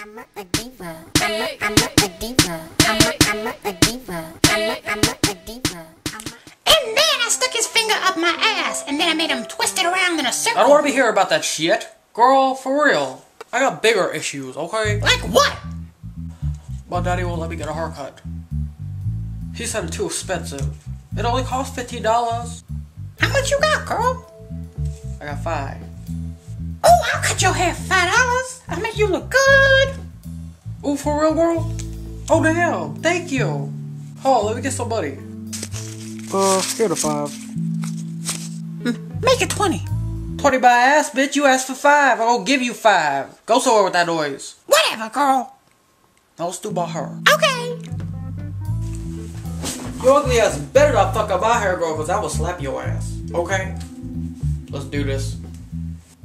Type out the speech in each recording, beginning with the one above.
I'm a, a diva. I'm a, I'm a, a diva. I'm a, I'm a, a diva. I'm a, I'm a, a diva. And then I stuck his finger up my ass, and then I made him twist it around in a I circle. I don't want to be hearing about that shit. Girl, for real. I got bigger issues, okay? Like what? My daddy won't let me get a haircut. He said it's too expensive. It only costs $15. How much you got, girl? I got five. Oh, I'll cut your hair five dollars. I'll make you look good. Oh, for real, girl? Oh, damn. Thank you. Oh, let me get some money. Uh, here the five. Make it twenty. 20 by ass, bitch. You asked for five. I'll give you five. Go somewhere with that noise. Whatever, girl. Don't stoop about her. Okay. You ugly ass better not fuck up my hair, girl, because I will slap your ass. Okay? Let's do this.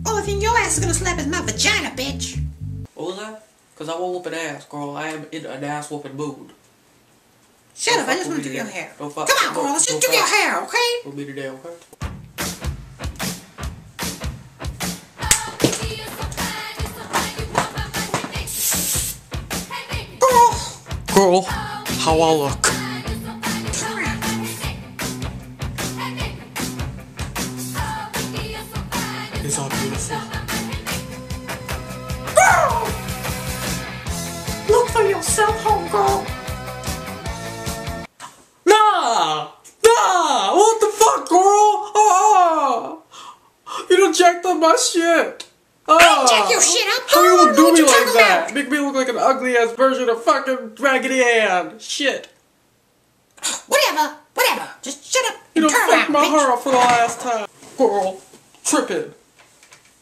Oh, Only thing your ass is gonna slap is my vagina, bitch. What was that? Because I won't whoop an ass, girl. I am in an ass whooping mood. Shut up, I just want to do your hair. Don't Come on, girl, let's just don't your hair, okay? With me today, okay? Girl, Girl, how I look. Is all beautiful. Girl! Look for yourself, homegirl. Nah! Nah! What the fuck, girl? Ah! You done jacked up my shit. Ah! didn't jack your shit up, How you gonna do me like that? about? Make me look like an ugly ass version of fucking Raggedy Ann. Shit. Whatever, whatever. Just shut up You and done turn fucked around, my bitch. up for the last time. Girl, tripping.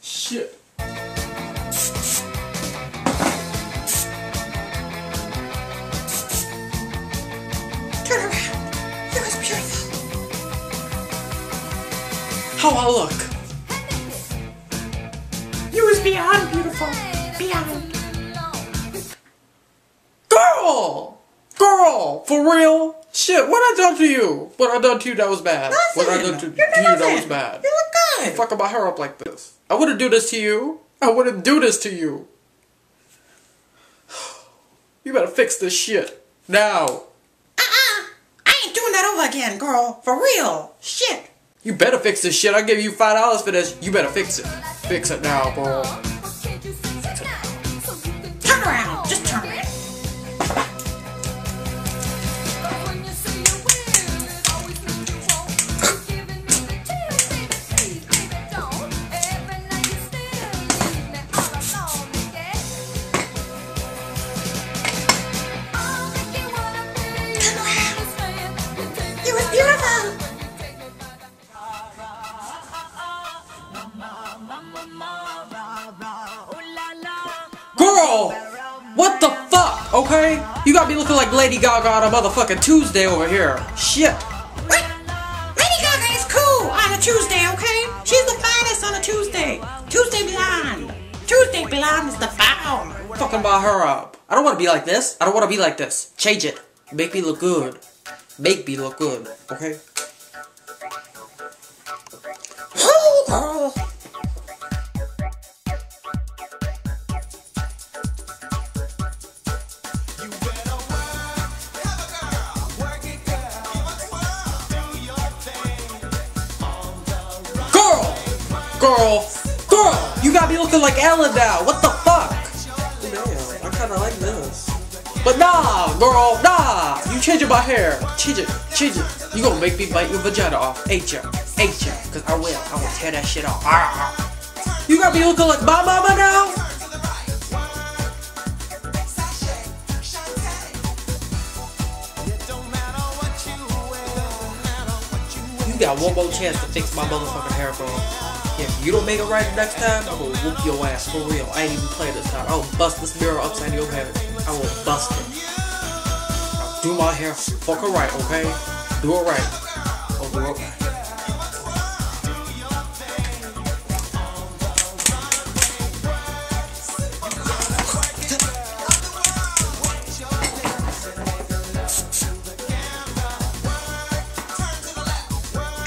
Shit. Turn around. You're as beautiful. How I look. You was beyond beautiful. Beyond. Girl! Girl! For real? Shit, what I done to you? What I done to you that was bad? What I done to, to You that was bad? You look good. Fucking my hair up like this. I wouldn't do this to you. I wouldn't do this to you. You better fix this shit. Now. Uh-uh. I ain't doing that over again, girl. For real. Shit. You better fix this shit. I'll give you five dollars for this. You better fix it. Fix it now, girl. Girl! What the fuck? Okay? You got me looking like Lady Gaga on a motherfucking Tuesday over here. Shit. What? Lady Gaga is cool on a Tuesday, okay? She's the finest on a Tuesday. Tuesday blonde. Tuesday blonde is the bomb. Fucking buy her up. I don't want to be like this. I don't want to be like this. Change it. Make me look good. Make me look good. Okay? Oh. Girl! Girl! Girl! You got me looking like Ellen now. What the fuck? Damn, I kinda like this. But nah, girl, nah! You changing my hair. Change it, change it. You gonna make me bite your vagina off, ain't ya? Ain't ya? Cause I will. I will tear that shit off. Ah. You got me looking like my mama now? You got one more chance to fix my motherfucking hair, bro. If you don't make it right next time, I'm gonna whoop your ass for real. I ain't even playing this time. I will bust this mirror upside your head. I will bust it. Now do my hair fucking right, okay? Do it right. Oh, do it right.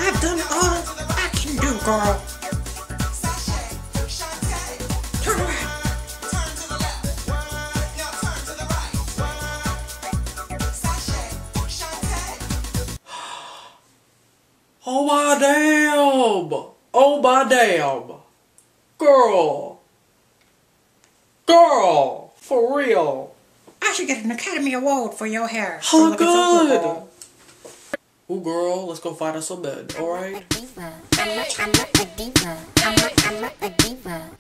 I've done all I can do, girl. Oh my damn! Oh my damn! Girl! Girl! For real! I should get an Academy Award for your hair. Oh, so good! girl. Ooh, girl, let's go find us a bed, alright? diva. I'm a, I'm a, a diva. I'm a, I'm a, a diva.